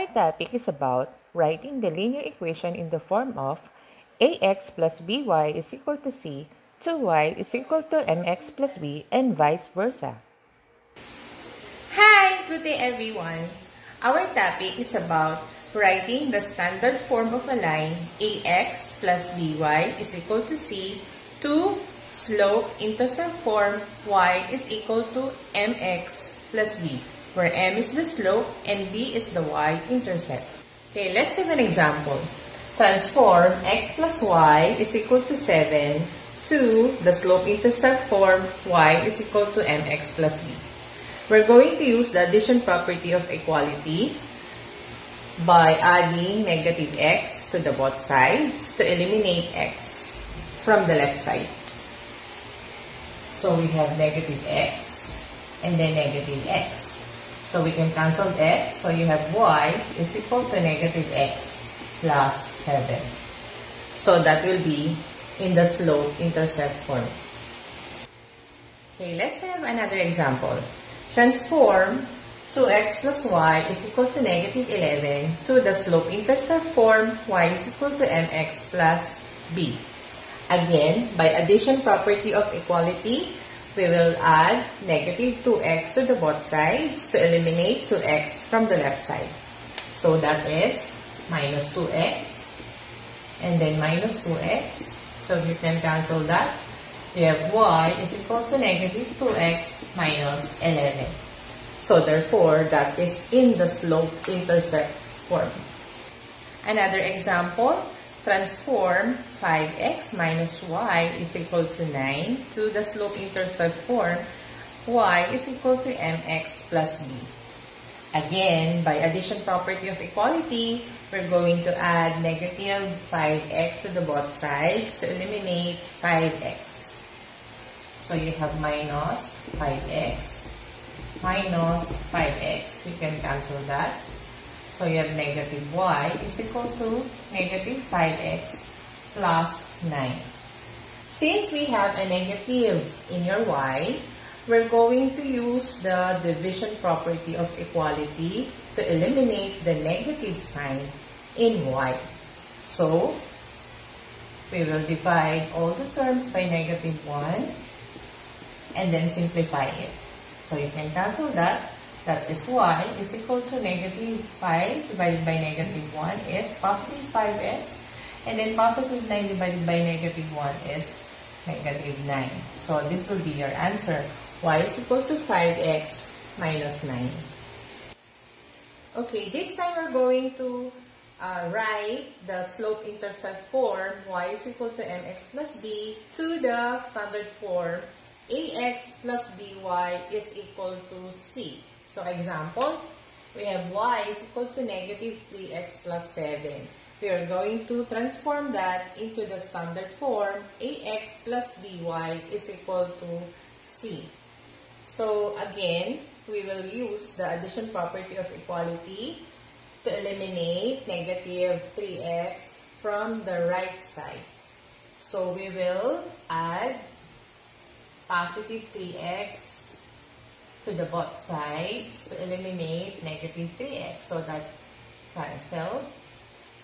Our topic is about writing the linear equation in the form of ax plus by is equal to c, 2y is equal to mx plus b, and vice versa. Hi! Good day everyone! Our topic is about writing the standard form of a line ax plus by is equal to c to slope intercept form y is equal to mx plus b where m is the slope and b is the y-intercept. Okay, let's have an example. Transform x plus y is equal to 7 to the slope-intercept form y is equal to mx plus b. We're going to use the addition property of equality by adding negative x to the both sides to eliminate x from the left side. So we have negative x and then negative x. So we can cancel x. So you have y is equal to negative x plus 7. So that will be in the slope intercept form. Okay, let's have another example. Transform 2x plus y is equal to negative 11 to the slope intercept form y is equal to mx plus b. Again, by addition property of equality, we will add negative 2x to the both sides to eliminate 2x from the left side. So that is minus 2x and then minus 2x. So you can cancel that. You have y is equal to negative 2x minus 11. So therefore, that is in the slope intercept form. Another example, transform 5x minus y is equal to 9 to the slope-intercept form y is equal to mx plus b. Again, by addition property of equality, we're going to add negative 5x to the both sides to eliminate 5x. So you have minus 5x minus 5x. You can cancel that. So you have negative y is equal to negative 5x plus 9. Since we have a negative in your y, we're going to use the division property of equality to eliminate the negative sign in y. So, we will divide all the terms by negative 1 and then simplify it. So, you can cancel that that is y is equal to negative 5 divided by negative 1 is positive 5x. And then positive 9 divided by negative 1 is negative 9. So this will be your answer. y is equal to 5x minus 9. Okay, this time we're going to uh, write the slope-intercept form y is equal to mx plus b to the standard form ax plus by is equal to c. So example, we have y is equal to negative 3x plus 7. We are going to transform that into the standard form ax plus by is equal to c. So again, we will use the addition property of equality to eliminate negative 3x from the right side. So we will add positive 3x to the both sides to eliminate negative 3x. So that cancel.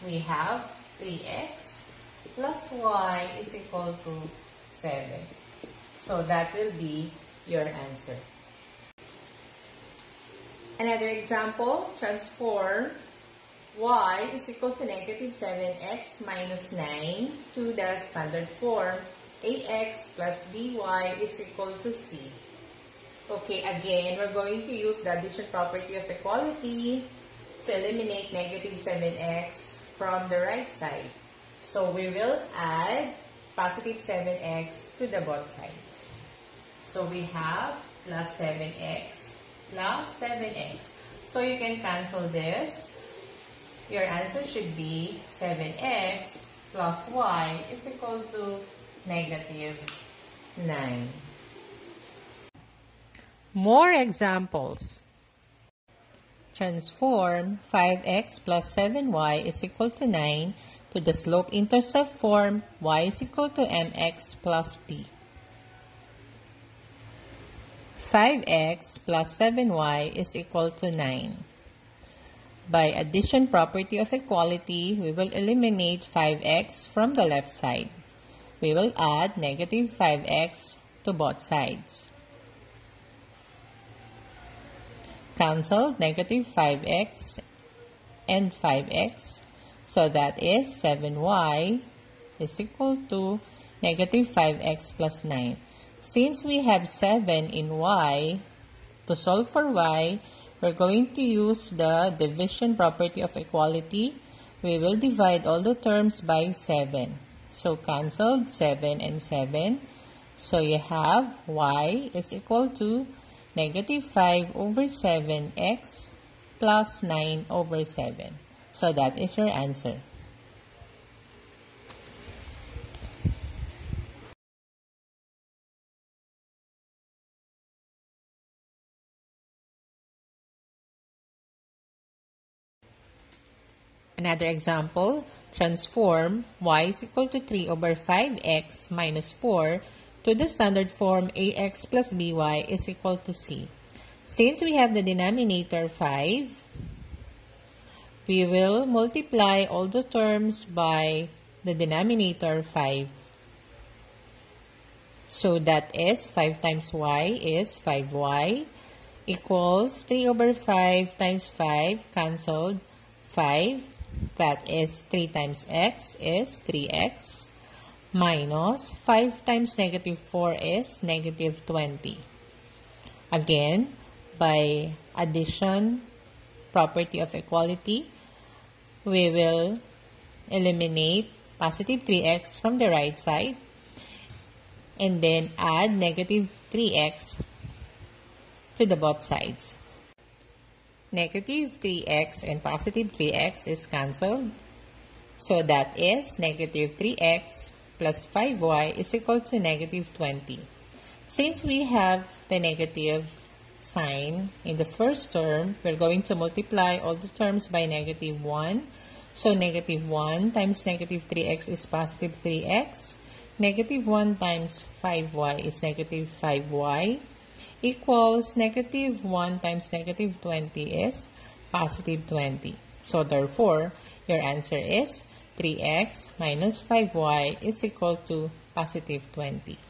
We have 3x plus y is equal to 7. So that will be your answer. Another example, transform y is equal to negative 7x minus 9 to the standard form ax plus by is equal to c. Okay, again, we're going to use the addition property of equality to eliminate negative 7x from the right side. So we will add positive 7x to the both sides. So we have plus 7x plus 7x. So you can cancel this. Your answer should be 7x plus y is equal to negative 9. More examples. Transform 5x plus 7y is equal to 9 to the slope-intercept form y is equal to mx plus b. 5x plus 7y is equal to 9. By addition property of equality, we will eliminate 5x from the left side. We will add negative 5x to both sides. Cancel negative 5x and 5x. So that is 7y is equal to negative 5x plus 9. Since we have 7 in y, to solve for y, we're going to use the division property of equality. We will divide all the terms by 7. So cancelled 7 and 7. So you have y is equal to negative 5 over 7x plus 9 over 7. So that is your answer. Another example, transform y is equal to 3 over 5x minus 4 to the standard form ax plus by is equal to c. Since we have the denominator 5, we will multiply all the terms by the denominator 5. So that is 5 times y is 5y equals 3 over 5 times 5 cancelled 5 that is 3 times x is 3x minus 5 times negative 4 is negative 20. Again, by addition property of equality, we will eliminate positive 3x from the right side and then add negative 3x to the both sides. Negative 3x and positive 3x is cancelled. So that is negative 3x plus 5y is equal to negative 20. Since we have the negative sign in the first term, we're going to multiply all the terms by negative 1. So negative 1 times negative 3x is positive 3x. Negative 1 times 5y is negative 5y equals negative 1 times negative 20 is positive 20. So therefore, your answer is 3x minus 5y is equal to positive 20.